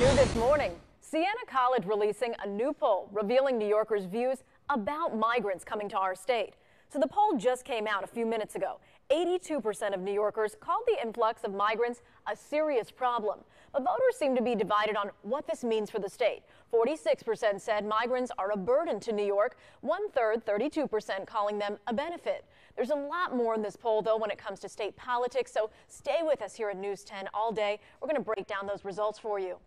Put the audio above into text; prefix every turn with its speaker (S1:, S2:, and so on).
S1: New this morning, Siena College releasing a new poll revealing New Yorkers' views about migrants coming to our state. So the poll just came out a few minutes ago. 82% of New Yorkers called the influx of migrants a serious problem. But voters seem to be divided on what this means for the state. 46% said migrants are a burden to New York, one third, 32% calling them a benefit. There's a lot more in this poll, though, when it comes to state politics, so stay with us here at News 10 all day. We're going to break down those results for you.